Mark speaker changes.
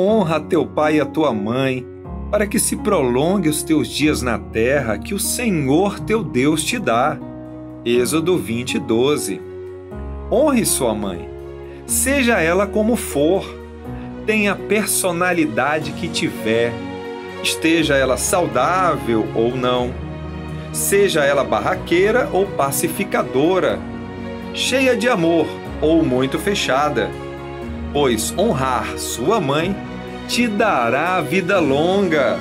Speaker 1: Honra teu pai e a tua mãe, para que se prolongue os teus dias na terra que o Senhor teu Deus te dá. Êxodo 20, 12. Honre sua mãe, seja ela como for, tenha a personalidade que tiver, esteja ela saudável ou não, seja ela barraqueira ou pacificadora, cheia de amor ou muito fechada, pois honrar sua mãe te dará vida longa.